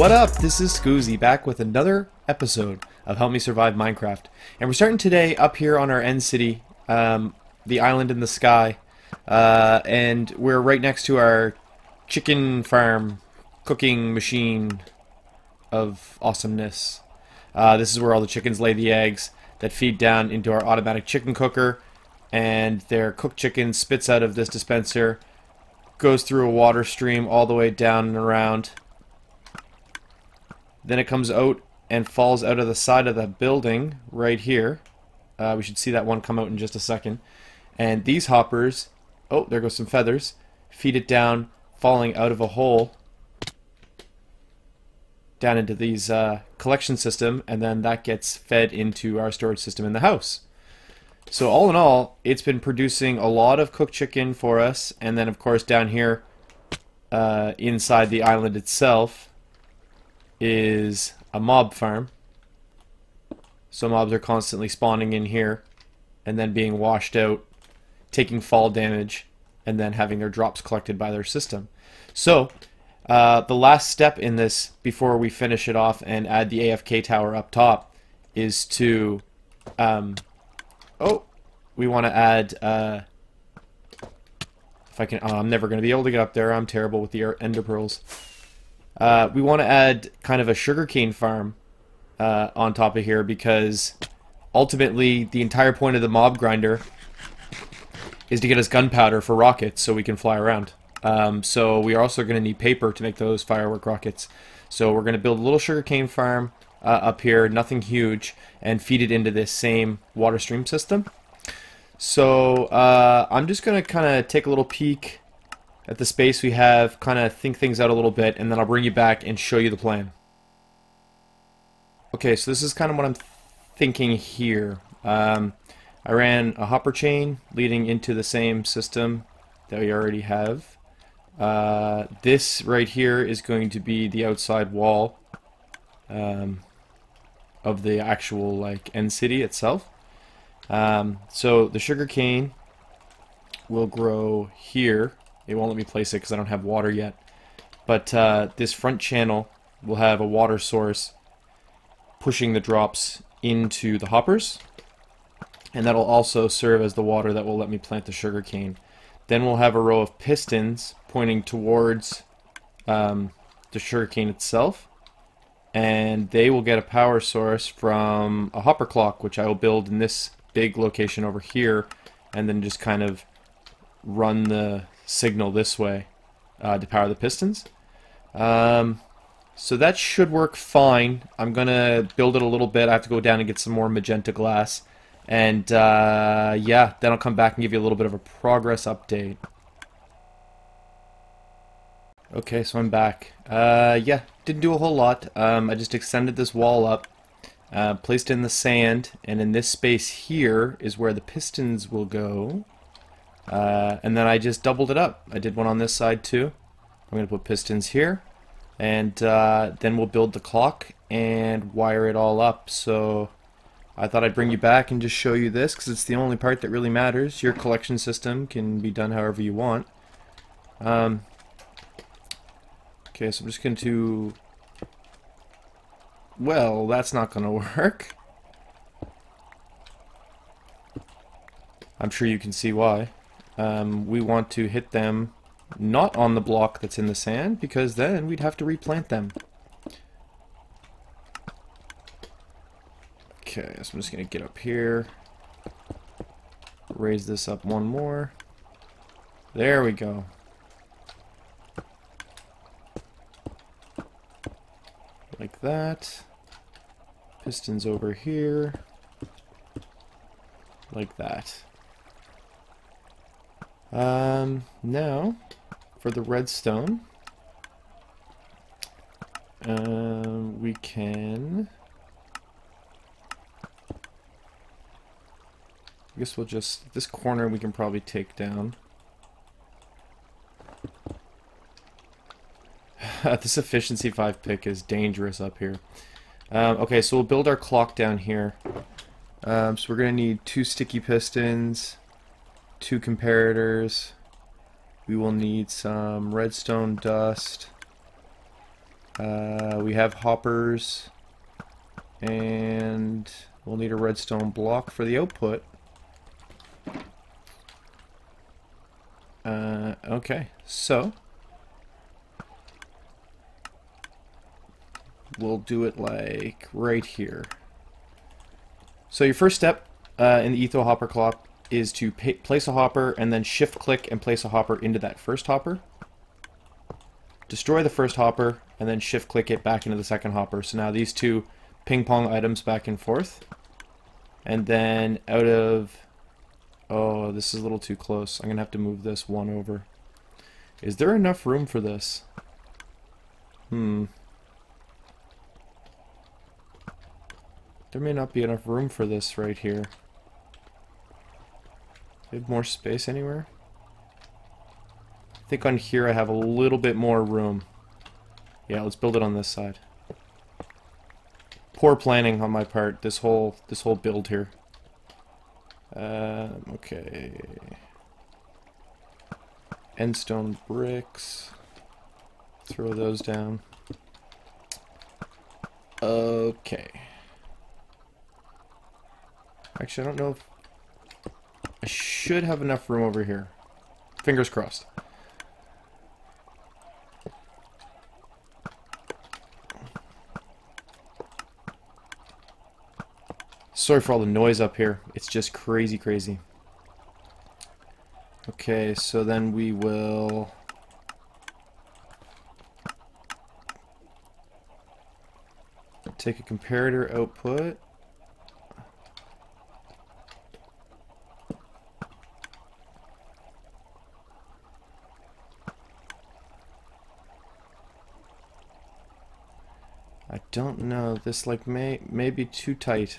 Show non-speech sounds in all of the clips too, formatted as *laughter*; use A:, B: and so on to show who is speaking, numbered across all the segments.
A: What up? This is Skoozi back with another episode of Help Me Survive Minecraft. And we're starting today up here on our end city, um, the island in the sky. Uh, and we're right next to our chicken farm cooking machine of awesomeness. Uh, this is where all the chickens lay the eggs that feed down into our automatic chicken cooker. And their cooked chicken spits out of this dispenser, goes through a water stream all the way down and around then it comes out and falls out of the side of the building right here. Uh, we should see that one come out in just a second. And these hoppers, oh, there goes some feathers, feed it down, falling out of a hole down into these uh, collection system, and then that gets fed into our storage system in the house. So all in all, it's been producing a lot of cooked chicken for us, and then of course down here uh, inside the island itself, is a mob farm. So mobs are constantly spawning in here and then being washed out, taking fall damage, and then having their drops collected by their system. So, uh, the last step in this before we finish it off and add the AFK tower up top is to, um, oh, we want to add, uh, if I can, oh, I'm never going to be able to get up there. I'm terrible with the ender pearls. Uh, we want to add kind of a sugarcane farm uh, on top of here because ultimately the entire point of the mob grinder is to get us gunpowder for rockets so we can fly around. Um, so we are also going to need paper to make those firework rockets. So we're going to build a little sugarcane farm uh, up here, nothing huge, and feed it into this same water stream system. So uh, I'm just going to kind of take a little peek at the space we have, kind of think things out a little bit, and then I'll bring you back and show you the plan. Okay, so this is kind of what I'm thinking here. Um, I ran a hopper chain leading into the same system that we already have. Uh, this right here is going to be the outside wall um, of the actual like end city itself. Um, so the sugar cane will grow here it won't let me place it because I don't have water yet. But uh, this front channel will have a water source pushing the drops into the hoppers. And that'll also serve as the water that will let me plant the sugarcane. Then we'll have a row of pistons pointing towards um, the sugarcane itself. And they will get a power source from a hopper clock, which I will build in this big location over here. And then just kind of run the signal this way uh, to power the pistons. Um, so that should work fine. I'm going to build it a little bit. I have to go down and get some more magenta glass. And uh, yeah, then I'll come back and give you a little bit of a progress update. Okay, so I'm back. Uh, yeah, didn't do a whole lot. Um, I just extended this wall up, uh, placed in the sand, and in this space here is where the pistons will go. Uh, and then I just doubled it up. I did one on this side too. I'm going to put pistons here. And uh, then we'll build the clock and wire it all up. So I thought I'd bring you back and just show you this because it's the only part that really matters. Your collection system can be done however you want. Um, okay, so I'm just going to... Well, that's not going *laughs* to work. I'm sure you can see why um, we want to hit them not on the block that's in the sand because then we'd have to replant them. Okay, so I'm just going to get up here, raise this up one more. There we go. Like that. Pistons over here. Like that. Um, now, for the redstone, um, we can... I guess we'll just... This corner we can probably take down. *sighs* this efficiency 5 pick is dangerous up here. Um, okay, so we'll build our clock down here. Um, so we're going to need two sticky pistons, two comparators. We will need some redstone dust. Uh, we have hoppers, and we'll need a redstone block for the output. Uh, okay, so we'll do it like right here. So your first step uh, in the Etho hopper clock is to place a hopper and then shift click and place a hopper into that first hopper. Destroy the first hopper and then shift click it back into the second hopper. So now these two ping pong items back and forth. And then out of... Oh, this is a little too close. I'm going to have to move this one over. Is there enough room for this? Hmm. There may not be enough room for this right here. Do have more space anywhere? I think on here I have a little bit more room. Yeah, let's build it on this side. Poor planning on my part, this whole this whole build here. Um, okay. Endstone bricks. Throw those down. Okay. Actually, I don't know if... Should have enough room over here. Fingers crossed. Sorry for all the noise up here. It's just crazy, crazy. Okay, so then we will... Take a comparator output. Don't know. This like may may be too tight.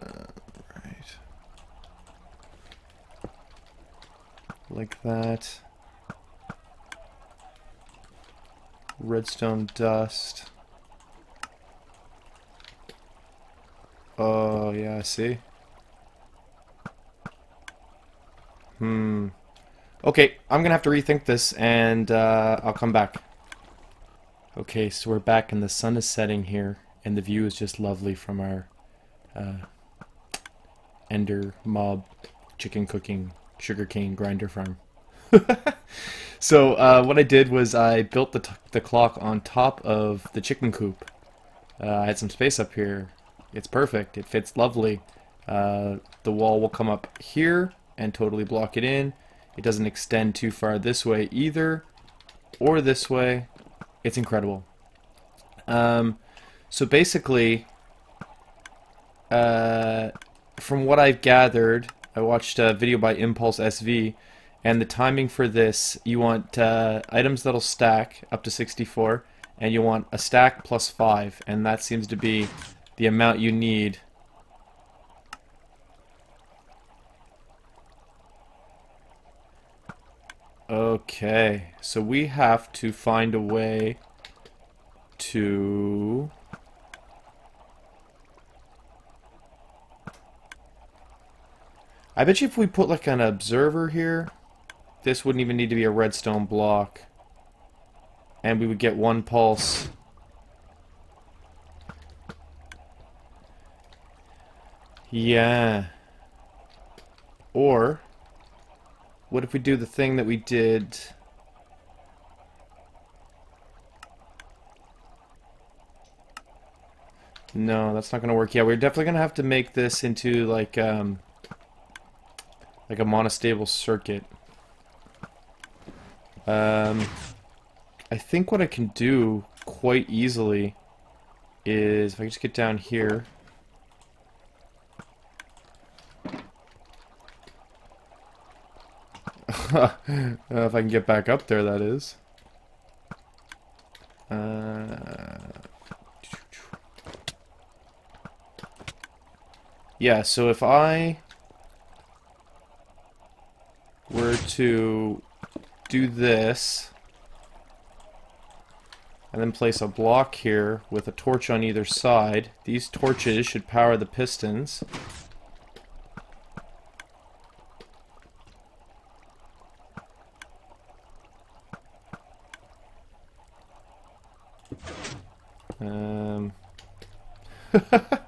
A: Uh, right. Like that. Redstone dust. Oh, yeah, I see. Okay, I'm gonna have to rethink this, and uh, I'll come back. Okay, so we're back, and the sun is setting here, and the view is just lovely from our uh, Ender Mob chicken cooking sugarcane grinder farm. *laughs* so uh, what I did was I built the, the clock on top of the chicken coop. Uh, I had some space up here. It's perfect. It fits lovely. Uh, the wall will come up here and totally block it in. It doesn't extend too far this way either, or this way. It's incredible. Um, so basically, uh, from what I've gathered, I watched a video by Impulse SV, and the timing for this, you want uh, items that'll stack up to 64, and you want a stack plus 5, and that seems to be the amount you need Okay, so we have to find a way to... I bet you if we put like an observer here, this wouldn't even need to be a redstone block. And we would get one pulse. Yeah. Or... What if we do the thing that we did... No, that's not going to work. Yeah, we're definitely going to have to make this into like um, like a monostable circuit. Um, I think what I can do quite easily is if I just get down here *laughs* if I can get back up there, that is. Uh, yeah, so if I were to do this and then place a block here with a torch on either side, these torches should power the pistons. *laughs*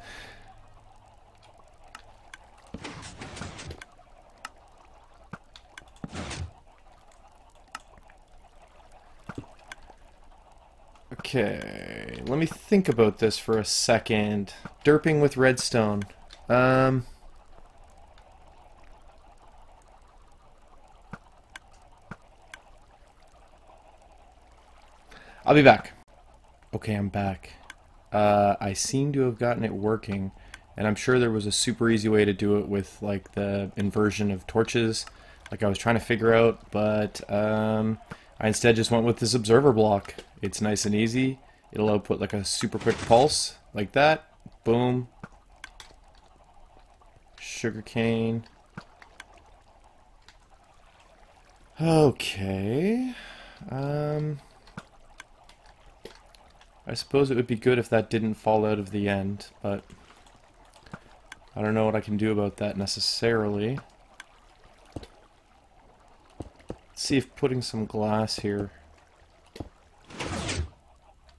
A: okay, let me think about this for a second. Derping with redstone. Um. I'll be back. Okay, I'm back. Uh, I seem to have gotten it working, and I'm sure there was a super easy way to do it with like the inversion of torches, like I was trying to figure out, but um, I instead just went with this observer block. It's nice and easy. It'll output like a super quick pulse, like that. Boom. Sugarcane. Okay. Um... I suppose it would be good if that didn't fall out of the end, but I don't know what I can do about that necessarily. Let's see if putting some glass here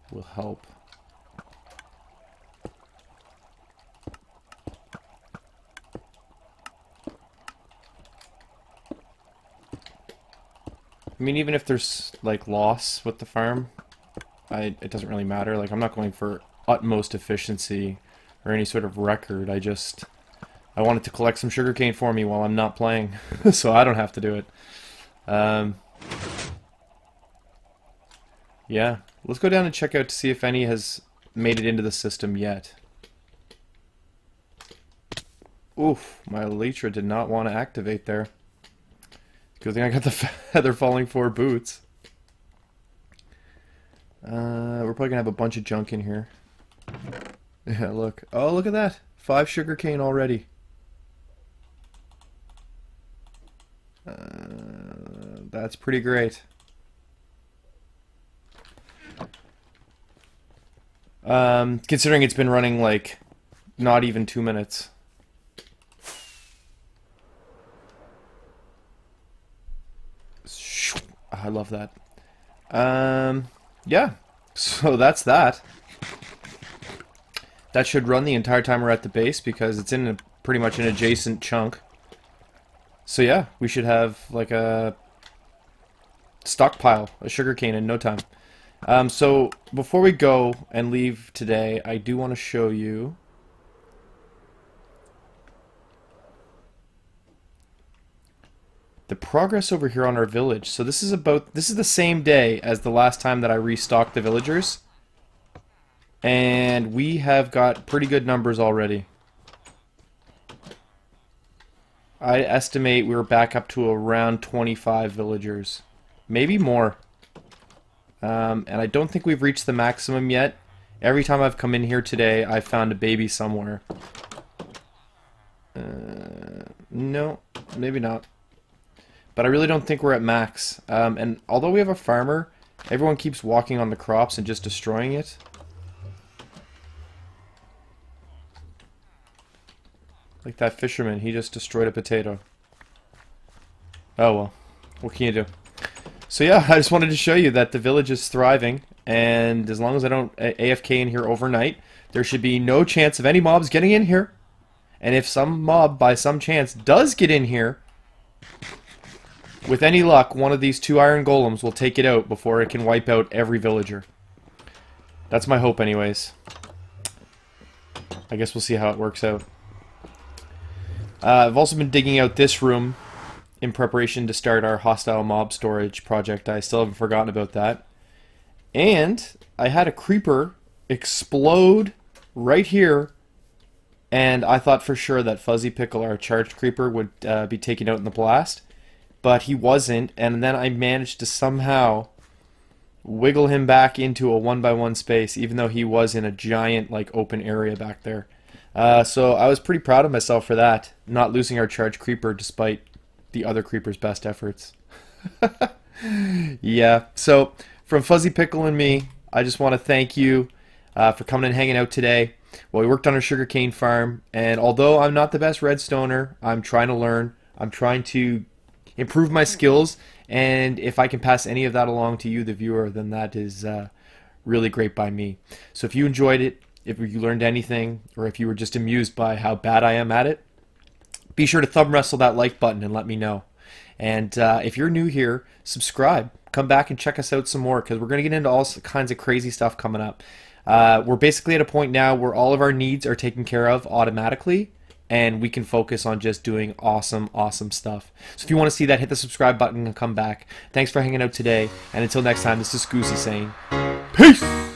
A: will help. I mean, even if there's, like, loss with the farm, I, it doesn't really matter. Like, I'm not going for utmost efficiency or any sort of record. I just, I wanted to collect some sugarcane for me while I'm not playing, *laughs* so I don't have to do it. Um, yeah, let's go down and check out to see if any has made it into the system yet. Oof, my Elytra did not want to activate there. Good thing I got the *laughs* feather falling for boots. Uh, we're probably gonna have a bunch of junk in here. Yeah, look. Oh, look at that. Five sugar cane already. Uh, that's pretty great. Um, considering it's been running like not even two minutes. I love that. Um, yeah, so that's that. That should run the entire time we're at the base because it's in a, pretty much an adjacent chunk. So yeah, we should have like a stockpile of sugarcane in no time. Um, so before we go and leave today, I do want to show you the progress over here on our village. So this is about this is the same day as the last time that I restocked the villagers. And we have got pretty good numbers already. I estimate we are back up to around 25 villagers. Maybe more. Um, and I don't think we've reached the maximum yet. Every time I've come in here today, I've found a baby somewhere. Uh, no, maybe not. But I really don't think we're at max. Um, and although we have a farmer, everyone keeps walking on the crops and just destroying it. Like that fisherman, he just destroyed a potato. Oh well, what can you do? So yeah, *laughs* I just wanted to show you that the village is thriving, and as long as I don't AFK in here overnight, there should be no chance of any mobs getting in here. And if some mob, by some chance, does get in here, with any luck, one of these two iron golems will take it out before it can wipe out every villager. That's my hope anyways. I guess we'll see how it works out. Uh, I've also been digging out this room in preparation to start our hostile mob storage project. I still haven't forgotten about that. And I had a creeper explode right here and I thought for sure that Fuzzy Pickle, our charged creeper, would uh, be taken out in the blast but he wasn't, and then I managed to somehow wiggle him back into a one by one space, even though he was in a giant like open area back there. Uh, so I was pretty proud of myself for that, not losing our charge creeper despite the other creeper's best efforts. *laughs* yeah, so from Fuzzy Pickle and me, I just want to thank you uh, for coming and hanging out today. Well, we worked on our sugarcane farm, and although I'm not the best redstoner, I'm trying to learn. I'm trying to improve my skills. And if I can pass any of that along to you, the viewer, then that is uh, really great by me. So if you enjoyed it, if you learned anything, or if you were just amused by how bad I am at it, be sure to thumb wrestle that like button and let me know. And uh, if you're new here, subscribe. Come back and check us out some more because we're going to get into all kinds of crazy stuff coming up. Uh, we're basically at a point now where all of our needs are taken care of automatically and we can focus on just doing awesome, awesome stuff. So if you want to see that, hit the subscribe button and come back. Thanks for hanging out today. And until next time, this is Skoozi saying, Peace!